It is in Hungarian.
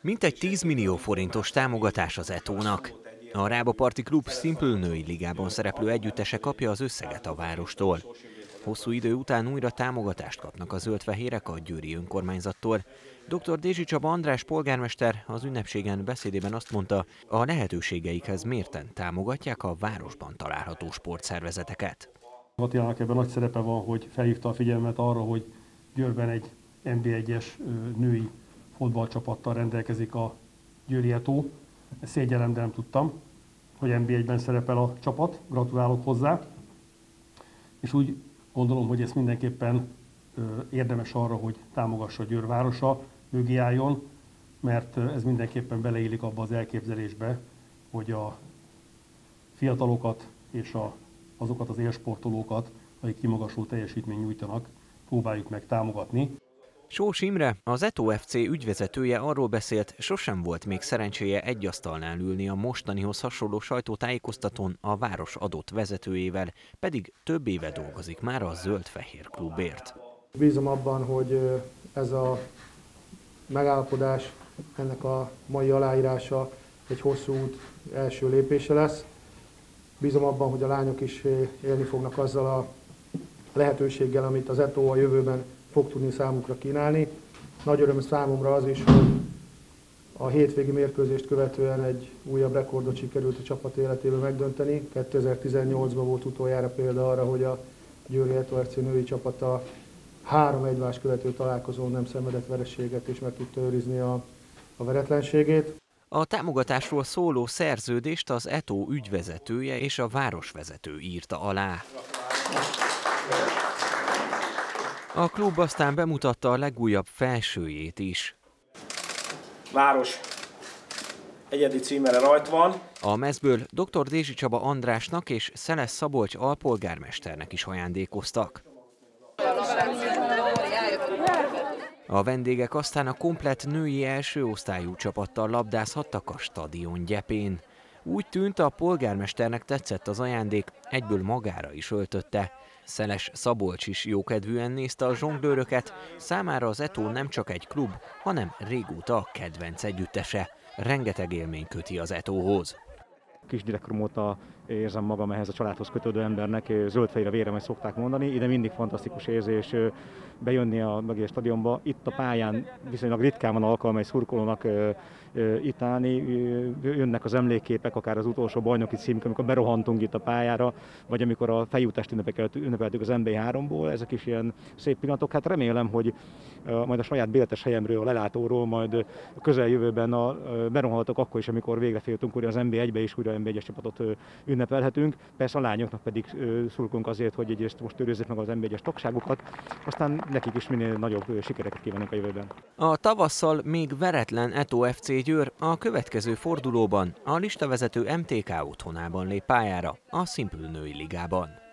Mintegy 10 millió forintos támogatás az Etónak. A Rába Parti Klub Simple női ligában szereplő együttese kapja az összeget a várostól. Hosszú idő után újra támogatást kapnak a zöldfehérek a Győri önkormányzattól. Dr. Dézsi Csaba András polgármester az ünnepségen beszédében azt mondta, a lehetőségeikhez mérten támogatják a városban található sportszervezeteket. Attilának ebben nagy szerepe van, hogy felhívta a figyelmet arra, hogy Győrben egy NB1-es női fotballcsapattal rendelkezik a Győri Etó. Ezt de nem tudtam, hogy NB1-ben szerepel a csapat. Gratulálok hozzá. És úgy gondolom, hogy ez mindenképpen érdemes arra, hogy támogassa Győr városa, mögé álljon, mert ez mindenképpen beleillik abba az elképzelésbe, hogy a fiatalokat és a, azokat az élsportolókat, akik kimagasló teljesítmény nyújtanak, próbáljuk meg támogatni. Sós Imre, az Eto FC ügyvezetője arról beszélt, sosem volt még szerencséje egy asztalnál ülni a mostanihoz hasonló sajtótájékoztatón a város adott vezetőjével, pedig több éve dolgozik már a Zöld-Fehér klubért. Bízom abban, hogy ez a megállapodás, ennek a mai aláírása egy hosszú út első lépése lesz. Bízom abban, hogy a lányok is élni fognak azzal a lehetőséggel, amit az ETO a jövőben fog tudni számukra kínálni. Nagy öröm számomra az is, hogy a hétvégi mérkőzést követően egy újabb rekordot sikerült a csapat életében megdönteni. 2018-ban volt utoljára példa arra, hogy a Győri ETO női csapata három egymás követő találkozón nem szenvedett vereséget, és meg tudta őrizni a, a veretlenségét. A támogatásról szóló szerződést az ETO ügyvezetője és a városvezető írta alá. A klub aztán bemutatta a legújabb felsőjét is. Város egyedi címere rajt van. A mezből dr. Dézsi Csaba Andrásnak és Szeles Szabolcs alpolgármesternek is ajándékoztak. A vendégek aztán a komplett női első osztályú csapattal labdázhattak a stadion gyepén. Úgy tűnt, a polgármesternek tetszett az ajándék, egyből magára is öltötte. Szeles Szabolcs is jókedvűen nézte a zsonglőröket, számára az Etó nem csak egy klub, hanem régóta a kedvenc együttese. Rengeteg élmény köti az Etóhoz kisgyerekkorom óta érzem magam ehhez a családhoz kötődő embernek, zöldfejre vérem, hogy szokták mondani. Ide mindig fantasztikus érzés bejönni a mögé stadionba. Itt a pályán viszonylag ritkán van alkalma egy szurkolónak itt állni. Jönnek az emlékképek, akár az utolsó bajnoki címük, amikor berohantunk itt a pályára, vagy amikor a fejútást ünnepeltük az MB3-ból. Ezek is ilyen szép pillanatok. Hát remélem, hogy majd a saját béletes helyemről, a lelátóról, majd a közeljövőben a, berohanhatok akkor is, amikor végre féltünk újra az MB1-be is újra MB1-es csapatot ünnepelhetünk. Persze a lányoknak pedig szurkunk azért, hogy egyrészt most őrizzék meg az MB1-es tagságukat, aztán nekik is minél nagyobb sikereket kívánunk a jövőben. A tavasszal még veretlen Eto FC Győr a következő fordulóban a listavezető MTK otthonában lép pályára a Simple Női Ligában.